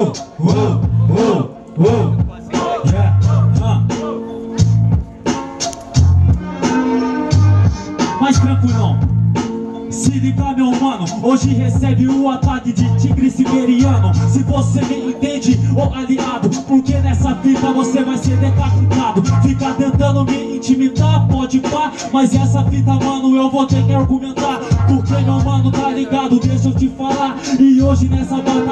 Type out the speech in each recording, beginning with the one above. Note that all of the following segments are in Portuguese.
Uou, uou. Mais tranquilão. Se liga meu mano, hoje recebe o ataque de tigre siberiano Se você me entende, ô aliado Porque nessa fita você vai ser decapitado Fica tentando me intimidar, pode pá Mas essa fita mano eu vou ter que argumentar Porque meu mano tá ligado, deixa eu te falar E hoje nessa batalha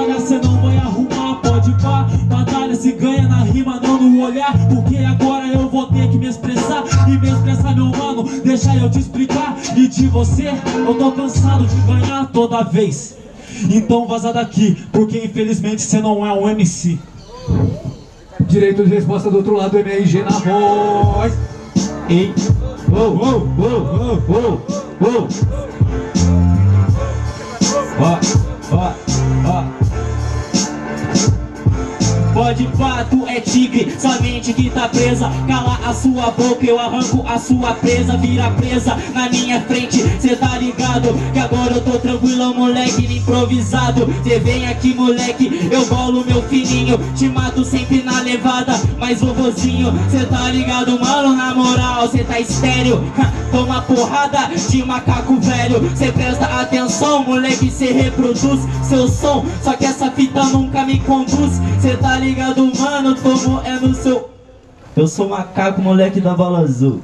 meu mano, deixa eu te explicar. E de você, eu tô cansado de ganhar toda vez. Então vaza daqui, porque infelizmente você não é um MC Direito de resposta do outro lado, MRG na voz. Ei, uou, uou, uou, uou, uou, uou. Ó, Pode pá, tu é tigre, sua mente que tá presa. Cala a sua boca, eu arranco a sua presa. Vira presa na minha frente, cê tá ligado? Que agora eu tô tranquilão, moleque, improvisado. Cê vem aqui, moleque, eu bolo meu fininho. Te mato sempre na levada, mas vovozinho. Cê tá ligado, mano, na moral, cê tá estéreo. Toma porrada de macaco velho. Cê presta atenção, moleque, cê reproduz seu som. Só que essa fita nunca me conduz. Cê tá ligado, mano, tomo é no seu Eu sou macaco, moleque da bola azul.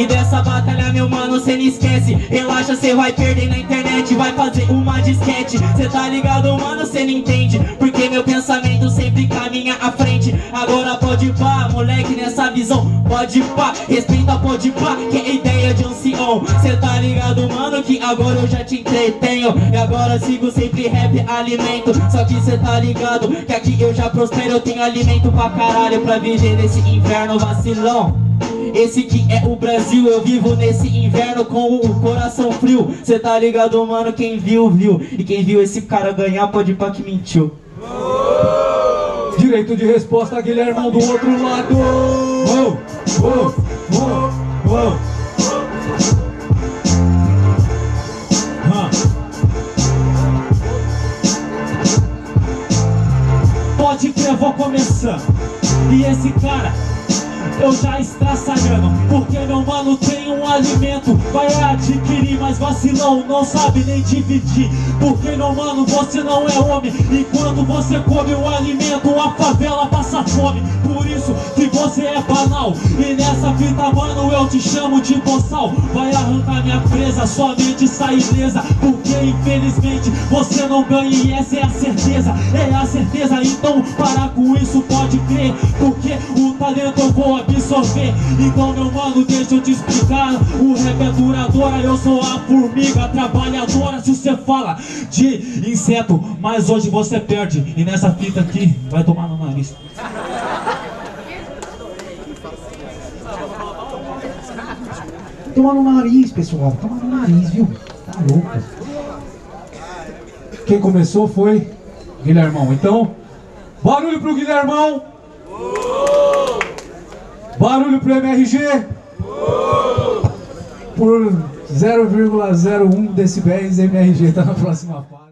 E dessa batalha, meu mano, cê não esquece. Relaxa, cê vai perder na internet Vai fazer uma disquete. Cê tá ligado, mano, cê não entende. Porque caminha à frente. Agora pode pá, moleque, nessa visão Pode pá, respeita pode pá Que é ideia de ancião. Cê tá ligado, mano, que agora eu já te entretenho. E agora sigo sempre rap, alimento. Só que cê tá ligado que aqui eu já prospero. Eu tenho alimento pra caralho Pra viver nesse inverno vacilão. Esse que é o Brasil, eu vivo nesse inverno com o coração frio. Cê tá ligado, mano, quem viu, viu. E quem viu esse cara ganhar pode pra que mentiu Direito de resposta, Guilhermão do outro lado. Uou, uou, uou Hã. Pode crer, vou começar E esse cara eu já estraçalhando Porque meu mano tem um alimento. Vai adquirir, mas vacilão não sabe nem dividir. Porque meu mano você não é homem. E quando você come o alimento a favela passa fome. Por isso que você é banal E nessa fita mano eu te chamo de boçal. Vai arrancar minha presa, sua mente sai ilesa Porque infelizmente você não ganha e essa é a certeza. É a certeza, então para com isso pode crer. Porque o talento eu vou absorver. Então meu mano deixa eu te explicar. O rap é duradoura, eu sou a formiga trabalhadora Se você fala de inseto, mas hoje você perde. E nessa fita aqui, vai tomar no nariz Toma no nariz, pessoal. Toma no nariz, viu? Tá louco. Quem começou foi Guilhermão. Então, barulho pro Guilhermão. Barulho pro MRG. Por 0,01 decibéis, MRG tá na próxima fase.